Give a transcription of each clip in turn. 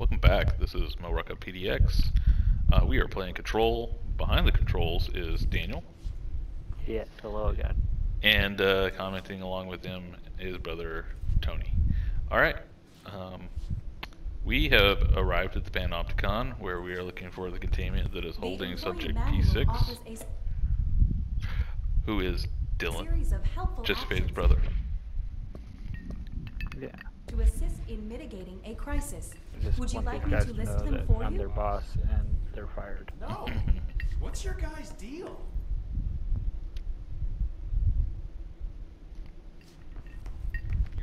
Welcome back. This is MoRocka PDX. Uh, we are playing Control. Behind the controls is Daniel, Yes, hello again. and uh, commenting along with him is brother Tony. All right. Um, we have arrived at the Panopticon, where we are looking for the containment that is holding subject P6, who is Dylan, Jesse Faden's brother. Yeah. To assist in mitigating a crisis. Would you like me to to list them that for I'm you? their boss and they're fired. No. What's your guys' deal?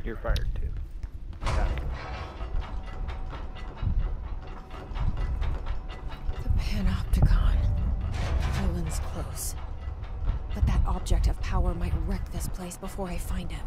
You're fired too. Yeah. The Panopticon. Villain's close. But that object of power might wreck this place before I find him.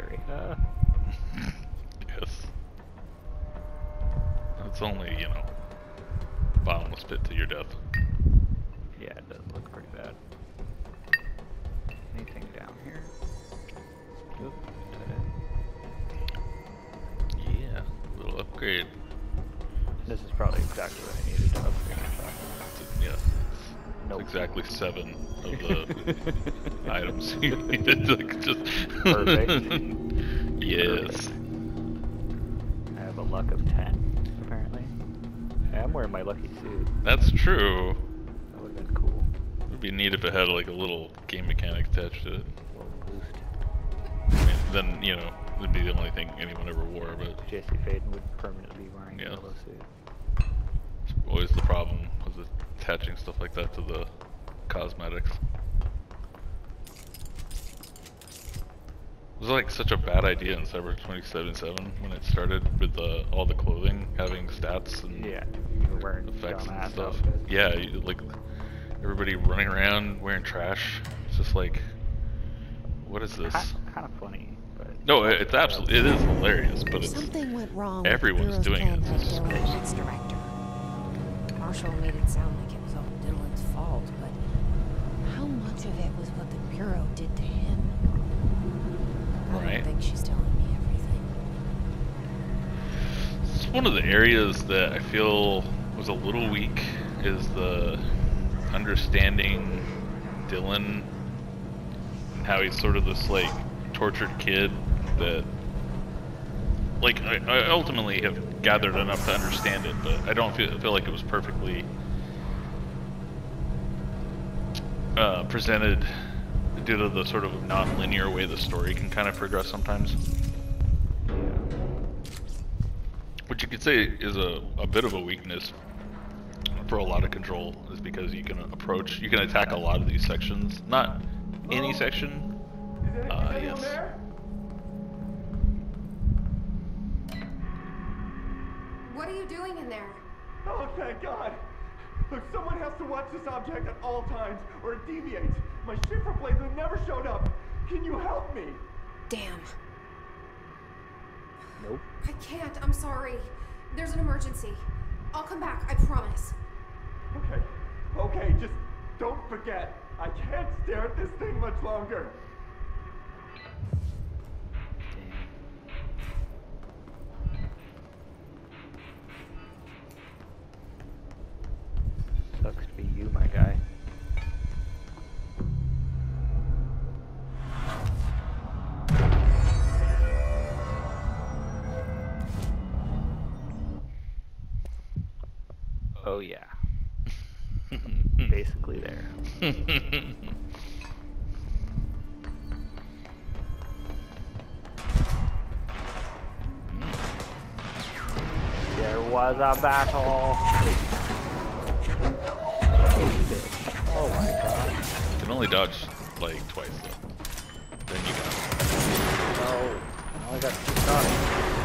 Scary. Uh, Yes. It's only, you know, bottomless pit to your death. yeah, it does look pretty bad. Anything down here? Oop, that it? Yeah, little upgrade. This is probably exactly what I needed to upgrade my shotgun. Yeah. Nope. Exactly seven of the items you needed. Like just Perfect. yes. I have a luck of 10, apparently. I'm wearing my lucky suit. That's true. That would have been cool. It would be neat if it had like a little game mechanic attached to it. A little boost. I mean, then, you know, it'd be the only thing anyone ever wore, but Jesse Faden would permanently be wearing Yeah. a yellow suit. it's always the problem attaching stuff like that to the cosmetics. It was like such a bad idea in Cyber 2077 when it started with the, all the clothing having stats and Yeah, you were wearing effects and dumbass stuff. outfits. Yeah, you, like everybody running around wearing trash. It's just like, what is this? Kind of funny, but No, it- it's absolutely it is hilarious, but it's Something went wrong. everyone's doing it. It's just gross. Ex-director. Marshall made it sound like one of the areas that I feel was a little weak is the understanding Dylan and how he's sort of this like tortured kid that like I, I ultimately have gathered enough to understand it, but I don't feel, feel like it was perfectly uh, presented due to the sort of non-linear way the story can kind of progress sometimes. could say is a, a bit of a weakness for a lot of control is because you can approach, you can attack a lot of these sections. Not any section. Uh, yes. What are you doing in there? Oh, thank God. Look, someone has to watch this object at all times, or it deviates. My shifter blades have never showed up. Can you help me? Damn. Nope. I can't. I'm sorry. There's an emergency. I'll come back. I promise. Okay, okay, just don't forget. I can't stare at this thing much longer. Oh yeah. Basically there. There was a battle. Oh my god. You can only dodge like twice though. Then you got oh, No. I only got two shots.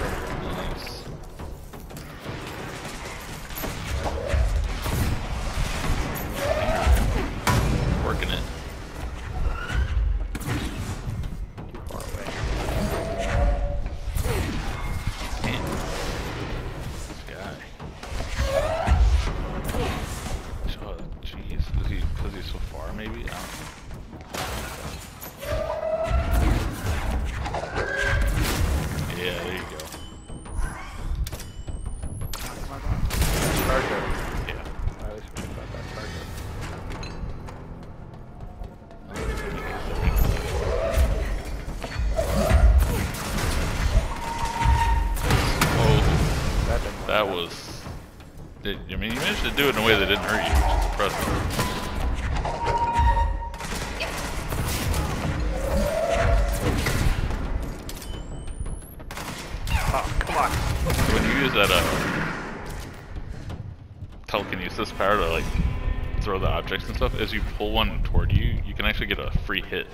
That didn't work that out. was. Did, I mean, you managed to do it in a way that didn't hurt you, which is impressive. Oh, come on. When you use that uh, telekinesis power to like throw the objects and stuff, as you pull one toward you, you can actually get a free hit.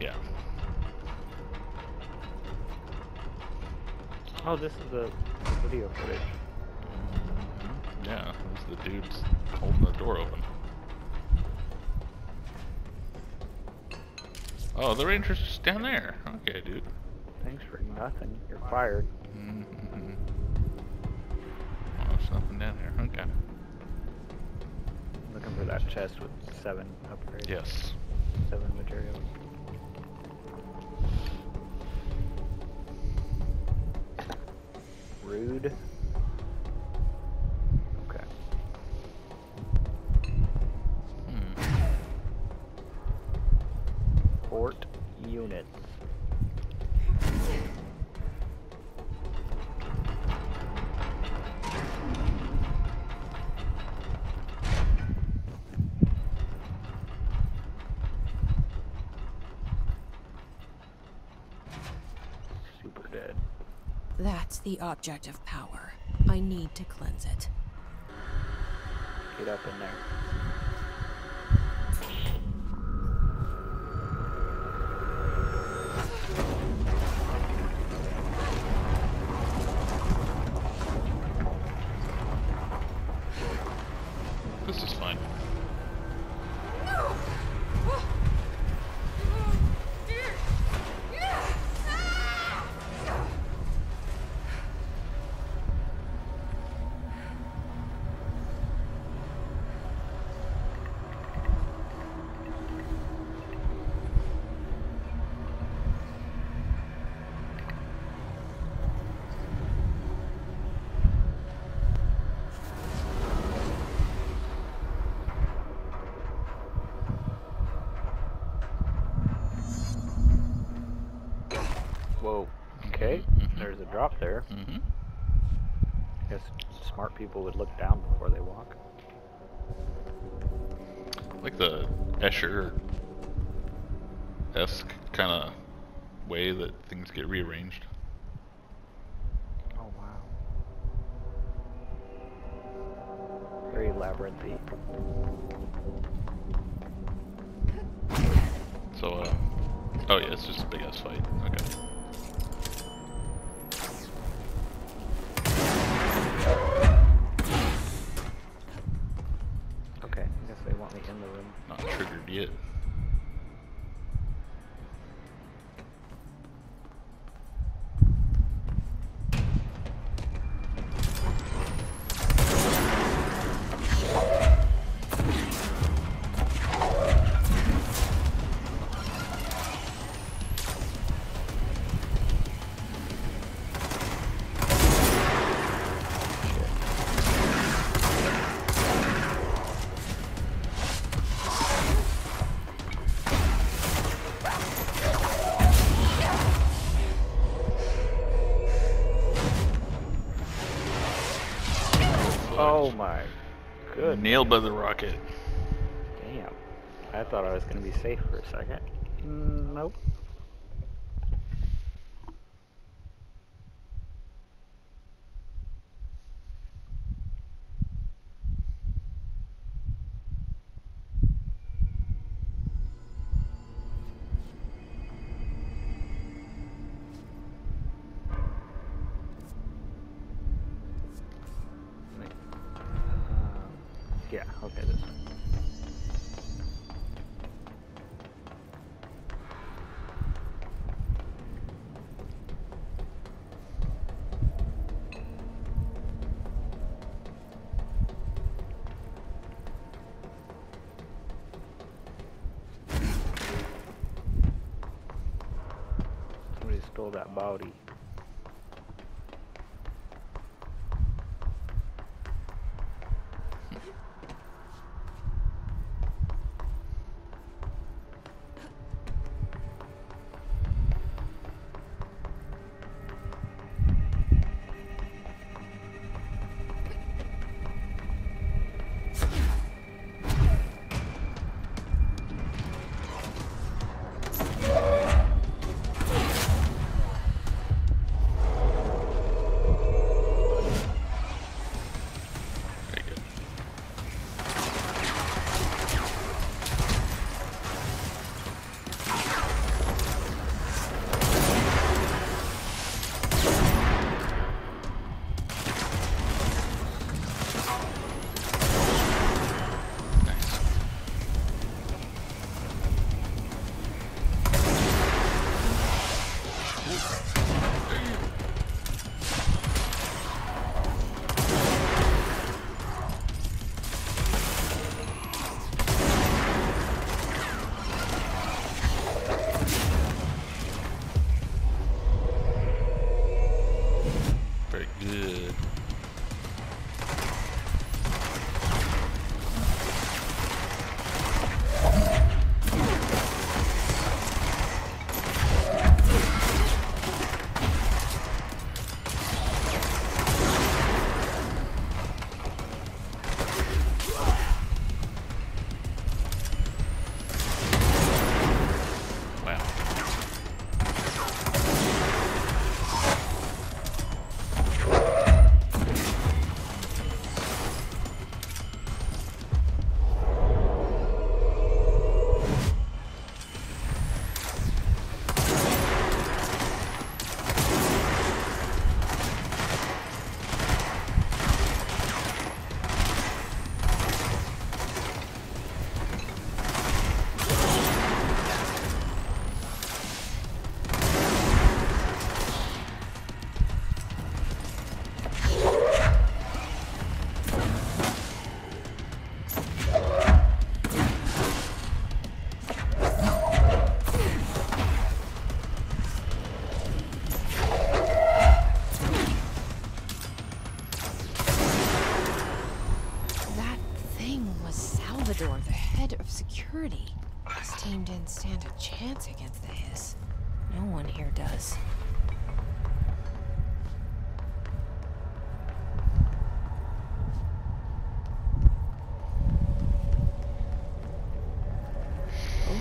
Yeah. Oh, this is the video footage. Yeah, there's the dudes holding the door open. Oh, the ranger's just down there. Okay, dude. Thanks for nothing. You're fired. Mm-hmm. Oh, there's nothing down here. Okay. Looking for that chest with seven upgrades. Yes. Seven materials. Rude. That's the object of power. I need to cleanse it. Get up in there. Smart people would look down before they walk. Like the Escher esque kind of way that things get rearranged. Oh wow. Very labyrinthy. So, uh, oh yeah, it's just a big ass fight. Okay. Nailed by the rocket. Damn. I thought I was gonna be safe for a second. Yeah, okay, this one. Somebody stole that body.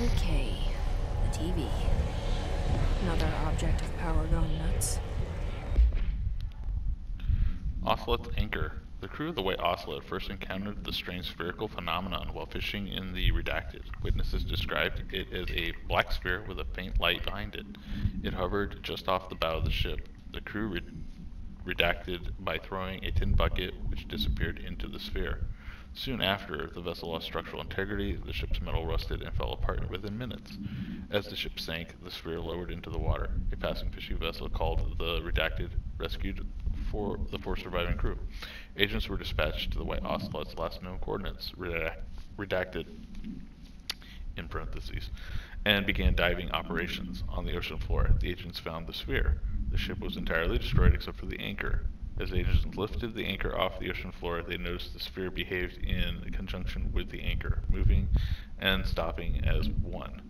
Okay, the TV. Another object of power going nuts. Ocelot's anchor. The crew of the White Ocelot first encountered the strange spherical phenomenon while fishing in the Redacted. Witnesses described it as a black sphere with a faint light behind it. It hovered just off the bow of the ship. The crew re- redacted by throwing a tin bucket which disappeared into the sphere. Soon after, the vessel lost structural integrity, the ship's metal rusted and fell apart within minutes. As the ship sank, the sphere lowered into the water. A passing fishing vessel called the Redacted rescued for the four surviving crew. Agents were dispatched to the White Ocelot's last known coordinates, redacted in parentheses, and began diving operations on the ocean floor. The agents found the sphere. The ship was entirely destroyed except for the anchor. As agents lifted the anchor off the ocean floor, they noticed the sphere behaved in conjunction with the anchor, moving and stopping as one.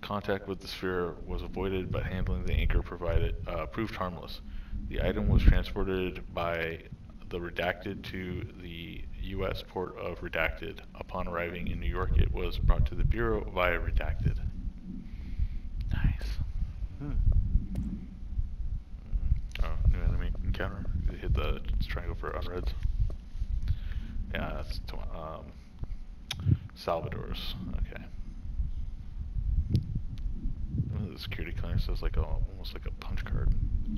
Contact with the sphere was avoided, but handling the anchor provided uh, proved harmless. The item was transported by the redacted to the U.S. port of redacted. Upon arriving in New York, it was brought to the bureau via redacted. Nice. Hmm. Oh, new enemy encounter. You hit the triangle for unreds. Yeah, that's um, Salvador's. Okay. The security clearance is like a almost like a punch card.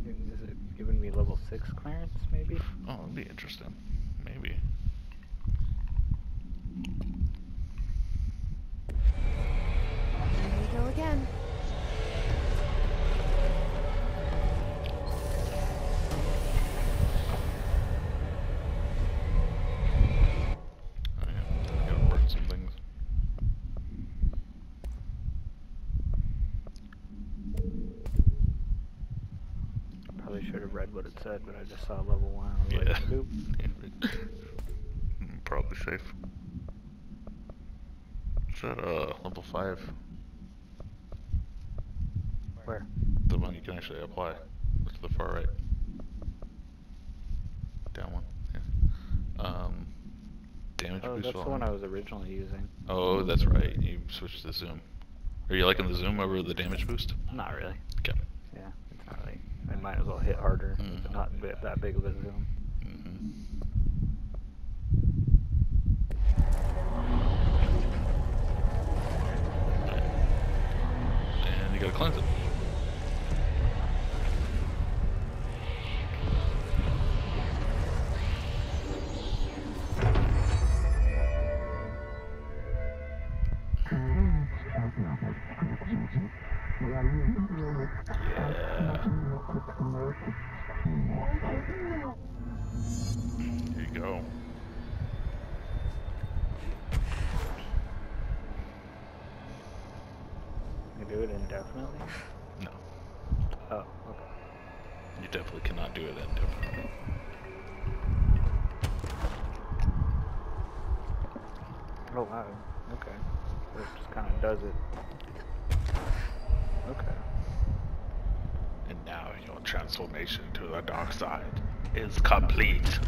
Is it giving me level 6 clearance, maybe? Oh, that'd be interesting. Maybe. There we go again. Oh, yeah. Gotta burn some things. Probably should have read what it said, but I just saw level 1. I was Yeah. like, boop. Mm, Probably safe. Uh level five? Where? The one you can actually apply. Look to the far right. Down one. Yeah. Um, damage Oh, boost. that's the one I was originally using. Oh, that's right. You switched to zoom. Are you liking the zoom over the damage boost? Not really. Okay. Yeah, it's not really. I might as well hit harder. It's Mm. not bi- that big of a zoom. hmm And you gotta cleanse it. Oh, wow. Okay. So it just kind of does it. Okay. And now your transformation to the dark side is complete.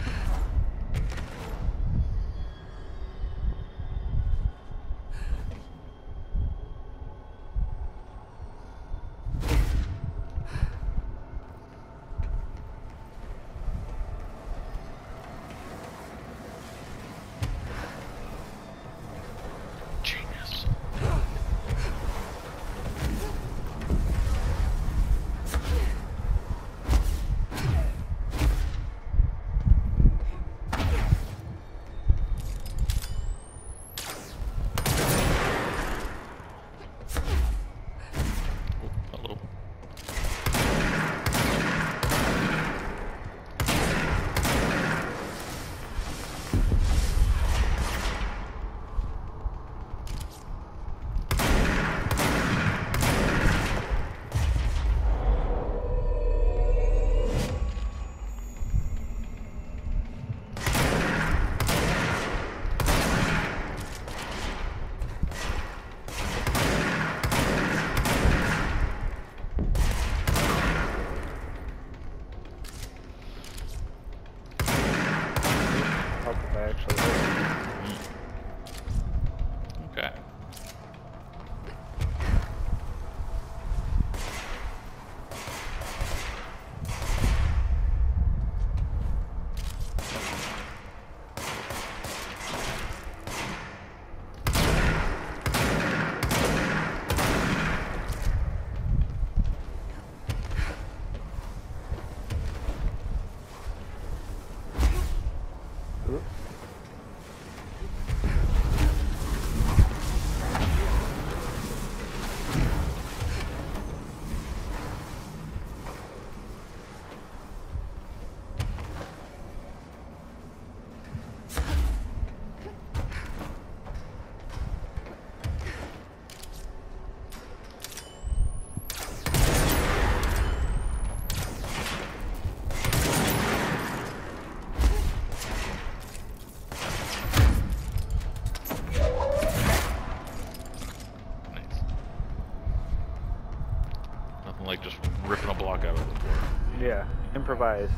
improvise.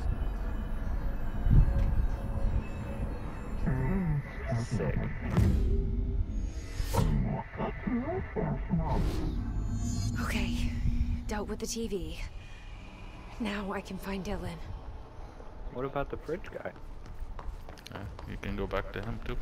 Sick. Okay, dealt with the TV. Now I can find Dylan. What about the fridge guy? Uh, you can go back to him too.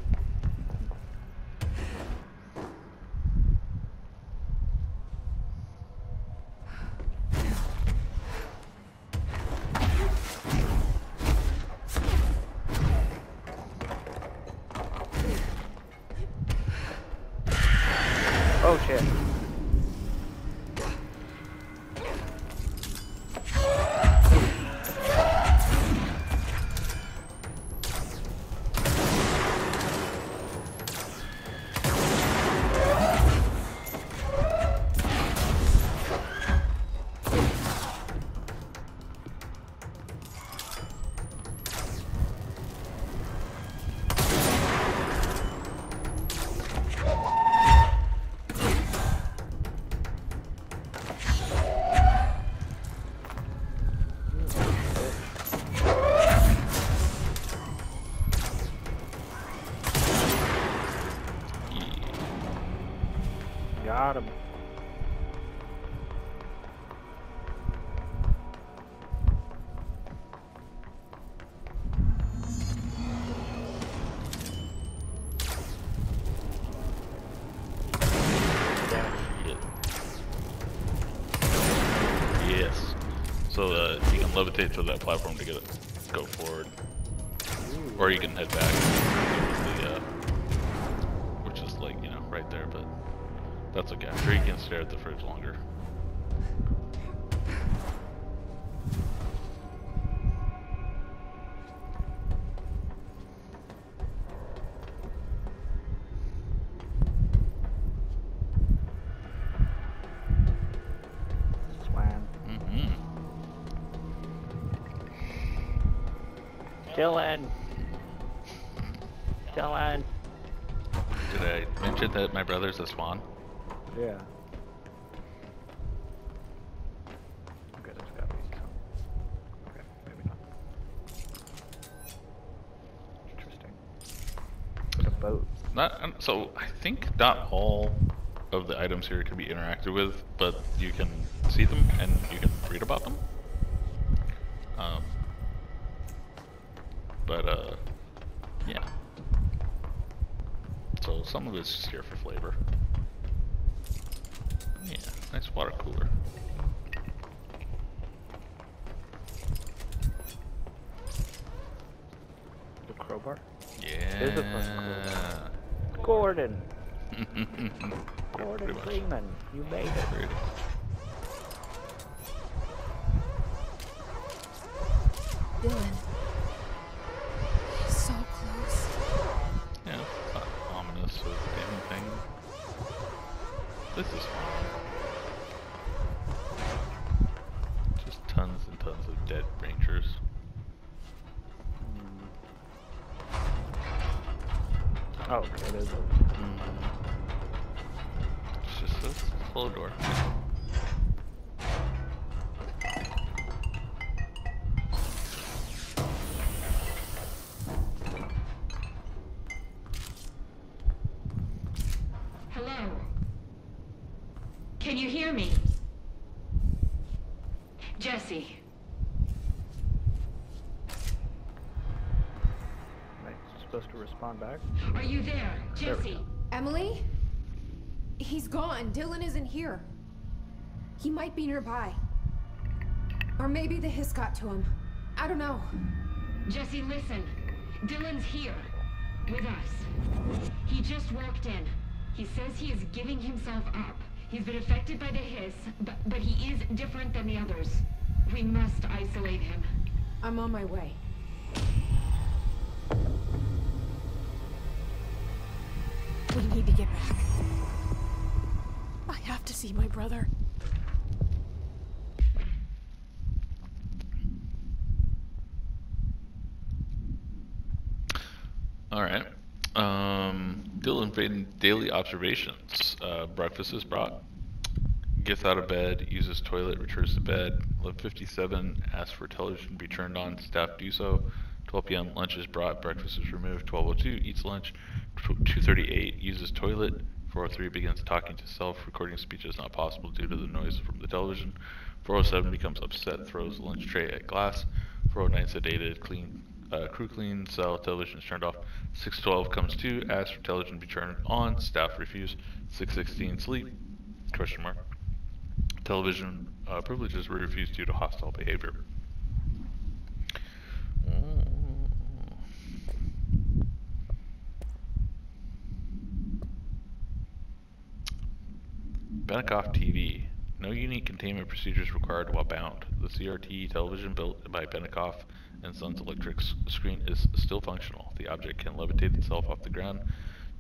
Levitate to that platform to get it, go forward, or you can head back, the, uh, which is like you know right there. But that's okay. I'm sure you can stare at the fridge longer. Not all of the items here can be interacted with, but you can see them and you can read about them. Um, but uh, yeah. So some of it's just here for flavor. Yeah, nice water cooler. The crowbar? Yeah. A Gordon. Gordon Freeman. You made it. Supposed to respond back? are you there? There Jesse? go. Emily? He's gone. Dylan isn't here. He might be nearby. Or maybe the hiss got to him. I don't know. Jesse, listen. Dylan's here. With us. He just walked in. He says he is giving himself up. He's been affected by the hiss, but, but he is different than the others. We must isolate him. I'm on my way. We need to get back. I have to see my brother. All right. Um, Dylan Faden daily observations. Uh, breakfast is brought. Gets out of bed, uses toilet, returns to bed. Live 57 asks for television to be turned on. Staff do so. 12 p.m. Lunch is brought. Breakfast is removed. 12:02 eats lunch. 2:38 uses toilet. 403 begins talking to self. Recording speech is not possible due to the noise from the television. 407 becomes upset. Throws lunch tray at glass. 409 sedated. Clean. Uh, crew clean. Cell. Television is turned off. 612 comes to. Asks for television to be turned on. Staff refuse. 616 sleep. Question mark. Television uh, privileges were refused due to hostile behavior. Benikoff TV. No unique containment procedures required while bound. The CRT television built by Benikoff and Sons Electric screen is still functional. The object can levitate itself off the ground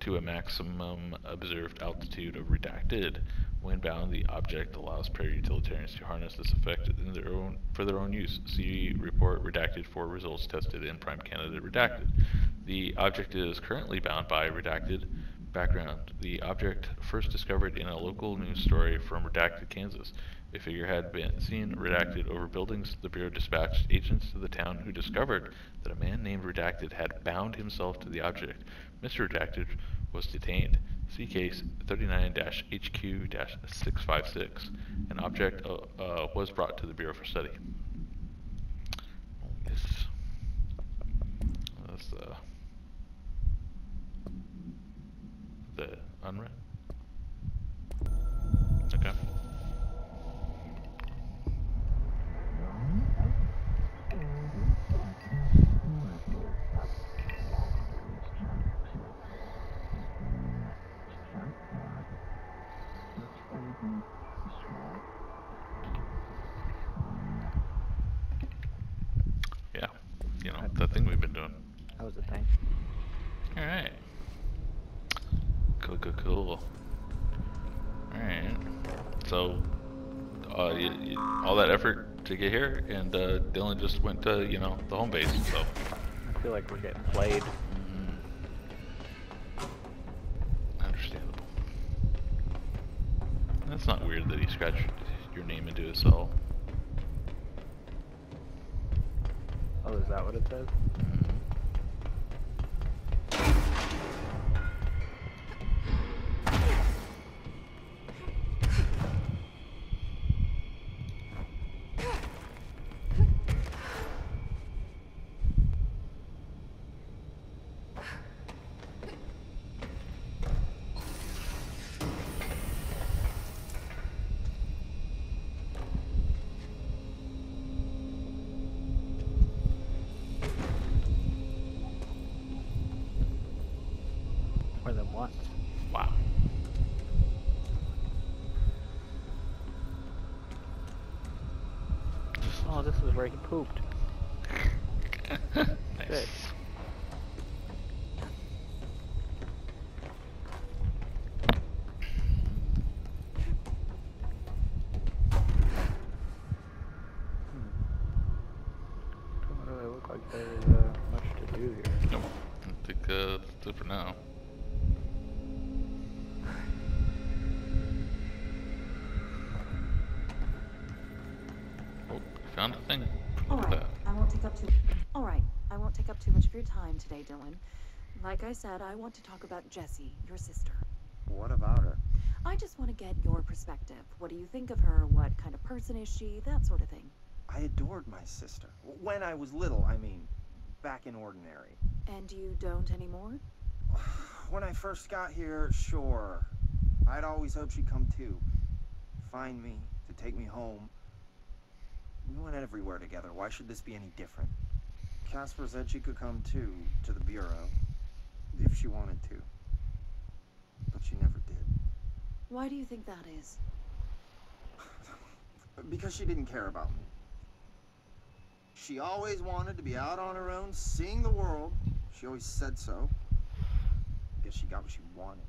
to a maximum observed altitude of redacted. When bound, the object allows para-utilitarians to harness this effect in their own, for their own use. See report redacted for results tested in Prime Candidate redacted. The object is currently bound by redacted background. The object first discovered in a local news story from redacted Kansas. A figure had been seen redacted over buildings. The Bureau dispatched agents to the town who discovered that a man named Redacted had bound himself to the object. Mr. Redacted was detained. See case 39-HQ-656. An object uh, uh, was brought to the Bureau for study. Yes. That's the the unread. Okay. Yeah, you know, that thing we've been doing. That was the thing. Alright. Cool, cool. Alright. So, uh, y y all that effort to get here, and uh, Dylan just went to, you know, the home base, so. I feel like we're getting played. Understandable. That's not weird that he scratched your name into his cell. Oh, is that what it says? More look like there's uh, much to do here. Nope. I think uh, that's it for now. Oh, found a thing. Look All at right, that. I won't take up too. All right, I won't take up too much of your time today, Dylan. Like I said, I want to talk about Jesse, your sister. What about her? I just want to get your perspective. What do you think of her? What kind of person is she? That sort of thing. I adored my sister. When I was little, I mean, back in ordinary. And you don't anymore? When I first got here, sure. I'd always hoped she'd come too. Find me, to take me home. We went everywhere together. Why should this be any different? Casper said she could come too, to the Bureau, if she wanted to. But she never did. Why do you think that is? Because she didn't care about me. She always wanted to be out on her own, seeing the world. She always said so. Guess she got what she wanted.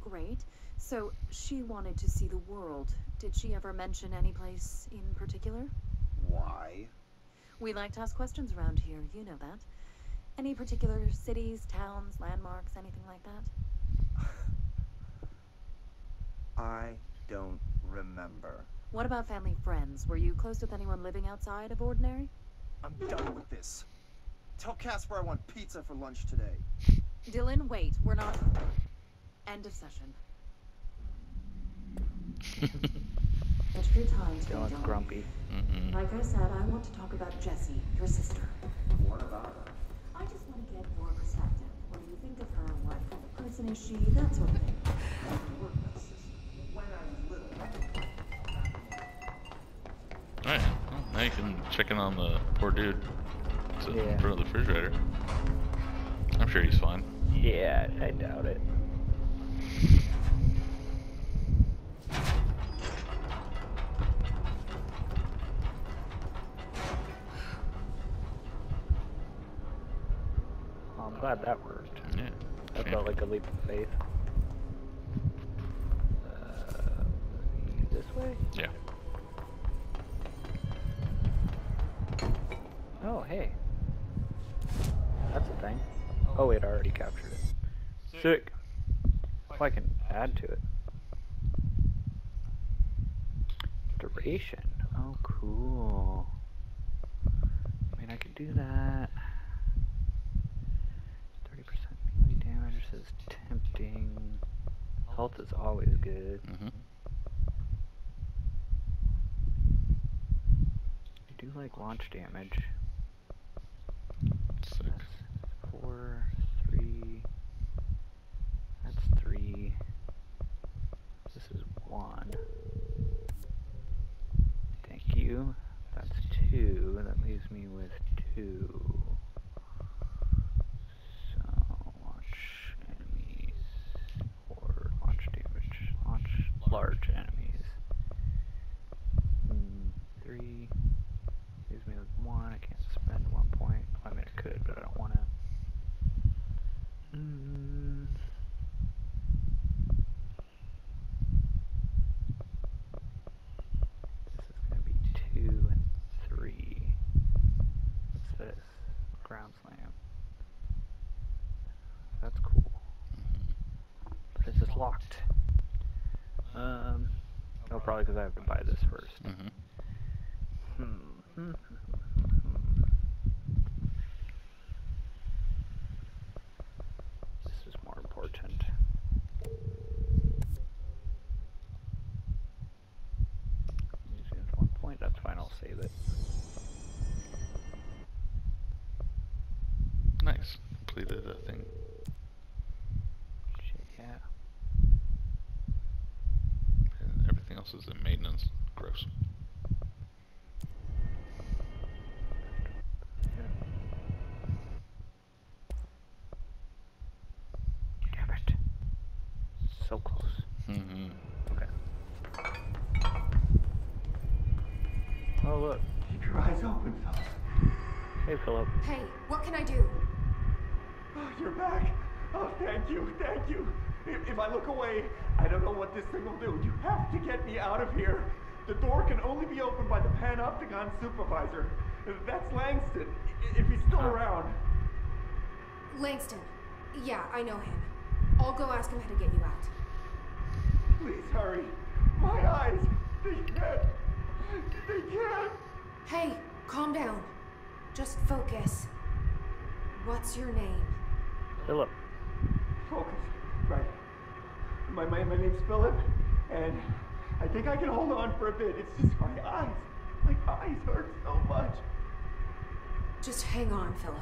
Great. So she wanted to see the world. Did she ever mention any place in particular? Why? We like to ask questions around here, you know that. Any particular cities, towns, landmarks, anything like that? I don't remember. What about family friends? Were you close with anyone living outside of ordinary? I'm done with this. Tell Casper I want pizza for lunch today. Dylan, wait. We're not. End of session. Much for your time Dylan's Dylan. grumpy. Mm-mm. Like I said, I want to talk about Jesse, your sister. What about her? I just want to get your perspective. What do you think of her? What kind of person is she? That sort of thing. Well, now you can check in on the poor dude sitting in front of the refrigerator. I'm sure he's fine. Yeah, I doubt it. I'm glad that worked. Yeah. That shame. felt like a leap of faith. Uh, this way? Yeah. Oh, hey. That's a thing. Oh, it already captured it. Sick. Oh, I can add to it. Duration. Oh, cool. I mean, I could do that. 30% melee damage says tempting. Health is always good. Mm-hmm. I do like launch damage. Six. That's four, three. That's three. This is one. Thank you. That's two. That leaves me with two. So launch enemies or launch damage. Launch large enemies. Hmm, three. Leaves me with one. I can't spend one point. I mean, I could, but I don't want to. Mm. This is going to be two and three. What's this? Ground slam. That's cool. But it's just locked. Um. Oh, probably because I have to buy this first. Mm-hmm. Hmm. This is more important. Using one point, that's fine, I'll save it. Nice. Completed a thing. Shit, yeah. And everything else is in maintenance. Gross. Damn it. So close. Mm-hmm. Okay. Oh, look. Keep your eyes open, fella. Hey, Philip. Hey, what can I do? Oh, you're back. Oh, thank you, thank you. If, if I look away, I don't know what this thing will do. You have to get me out of here. The door can only be opened by the Panopticon supervisor. That's Langston, if he's still Huh. around. Langston. Yeah, I know him. I'll go ask him how to get you out. Please hurry. My eyes, they can't. They can't. Hey, calm down. Just focus. What's your name? Philip. My, my, my name's Philip, and I think I can hold on for a bit. It's just my eyes. My eyes hurt so much. Just hang on, Philip.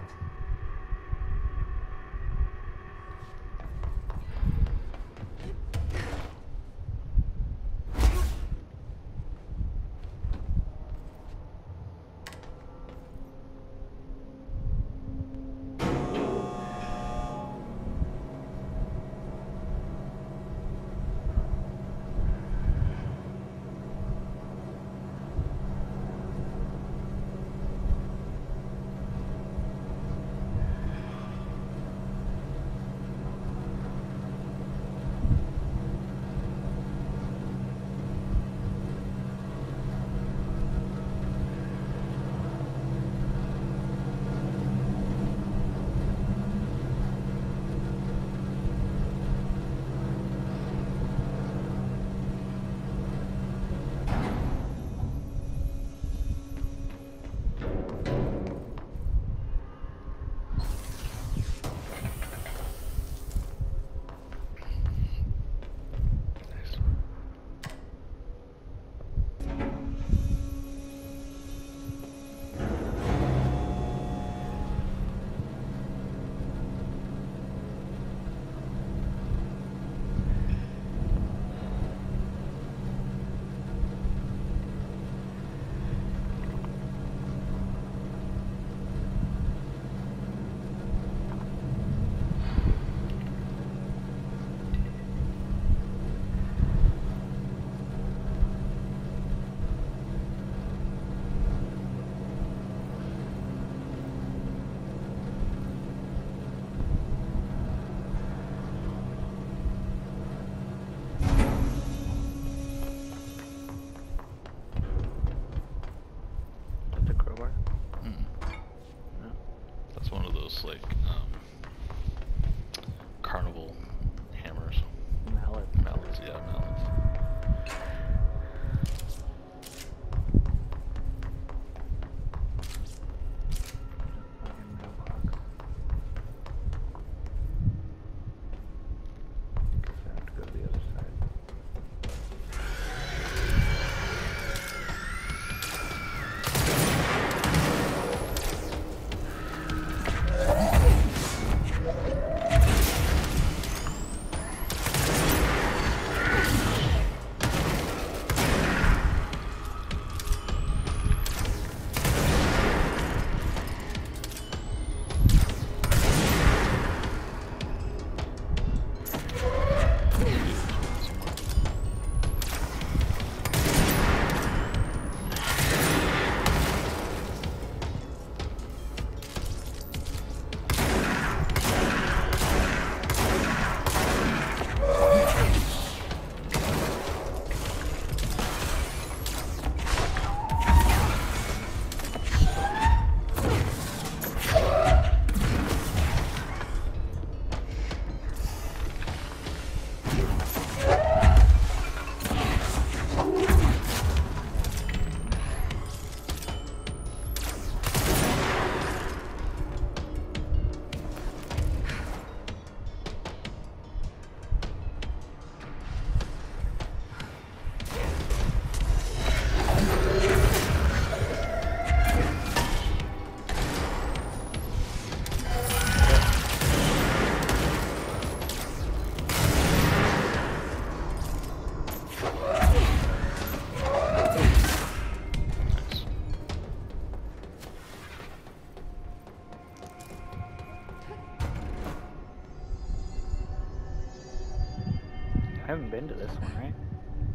Been to this one, right?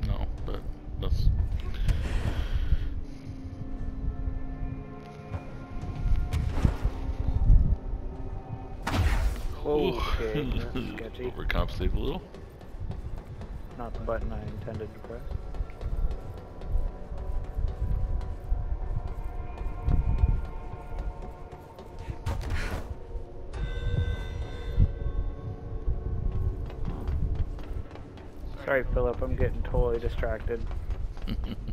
No, but that's. Okay. Overcompensate a little. Not the button I intended to press. Sorry, Philip, I'm getting totally distracted.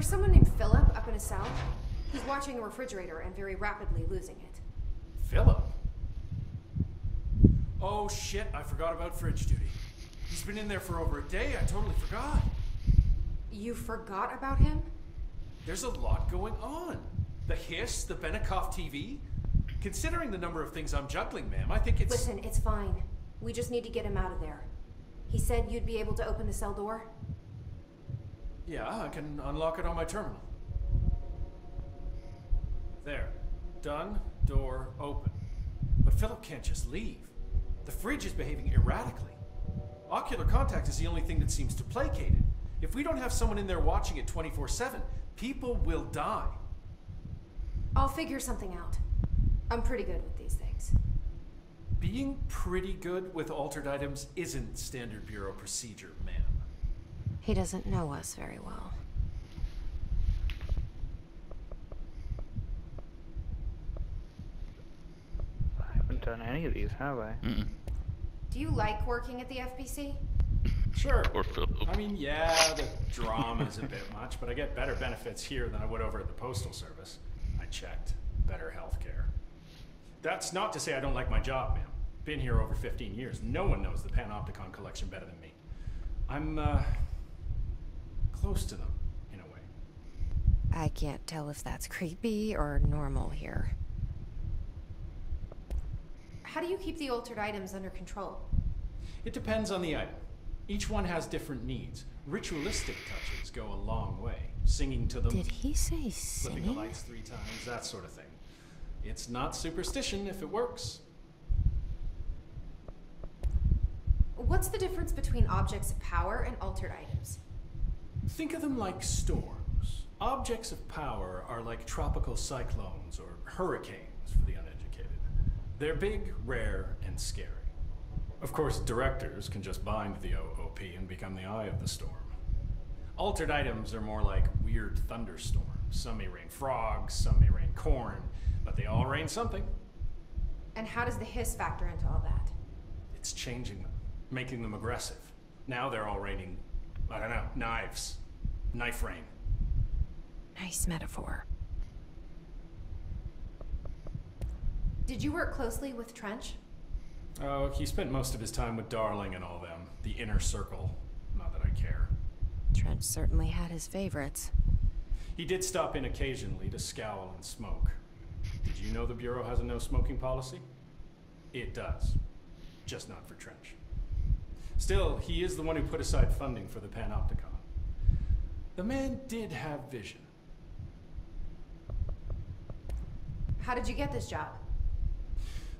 There's someone named Philip up in a cell. He's watching a refrigerator and very rapidly losing it. Philip? Oh shit, I forgot about fridge duty. He's been in there for over a day, I totally forgot. You forgot about him? There's a lot going on. The hiss, the Benikoff TV. Considering the number of things I'm juggling, ma'am, I think it's. Listen, it's fine. We just need to get him out of there. He said you'd be able to open the cell door. Yeah, I can unlock it on my terminal. There. Done. Door open. But Philip can't just leave. The fridge is behaving erratically. Ocular contact is the only thing that seems to placate it. If we don't have someone in there watching it 24 7, people will die. I'll figure something out. I'm pretty good with these things. Being pretty good with altered items isn't standard Bureau procedure, ma'am. He doesn't know us very well. I haven't done any of these, have I? Mm-mm. Do you like working at the FBC? Sure. Poor Philip. I mean, yeah, the drama is a bit much, but I get better benefits here than I would over at the Postal Service. I checked. Better health care. That's not to say I don't like my job, ma'am. Been here over 15 years. No one knows the Panopticon collection better than me. I'm, uh, close to them, in a way. I can't tell if that's creepy or normal here. How do you keep the altered items under control? It depends on the item. Each one has different needs. Ritualistic touches go a long way. Singing to them. Did he say singing? Flipping the lights three times, that sort of thing. It's not superstition if it works. What's the difference between objects of power and altered items? Think of them like storms. Objects of power are like tropical cyclones or hurricanes for the uneducated. They're big, rare, and scary. Of course, directors can just bind the OOP and become the eye of the storm. Altered items are more like weird thunderstorms. Some may rain frogs, some may rain corn, but they all rain something. And how does the hiss factor into all that? It's changing them, making them aggressive. Now they're all raining, I don't know, knives. Knife rain. Nice metaphor. Did you work closely with Trench? Oh, he spent most of his time with Darling and all them. The inner circle. Not that I care. Trench certainly had his favorites. He did stop in occasionally to scowl and smoke. Did you know the Bureau has a no smoking policy? It does. Just not for Trench. Still, he is the one who put aside funding for the Panopticon. The man did have vision. How did you get this job?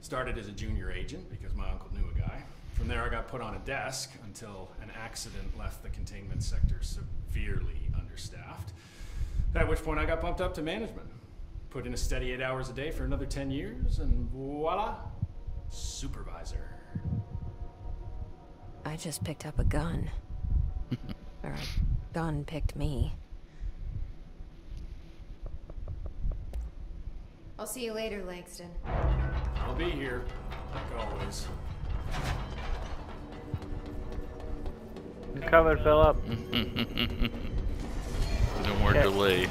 Started as a junior agent because my uncle knew a guy. From there, I got put on a desk until an accident left the containment sector severely understaffed. At which point, I got bumped up to management. Put in a steady eight hours a day for another 10 years, and voila, supervisor. I just picked up a gun. or a gun picked me. I'll see you later, Langston. I'll be here, like always. I'm coming, Philip. No more Okay. delay.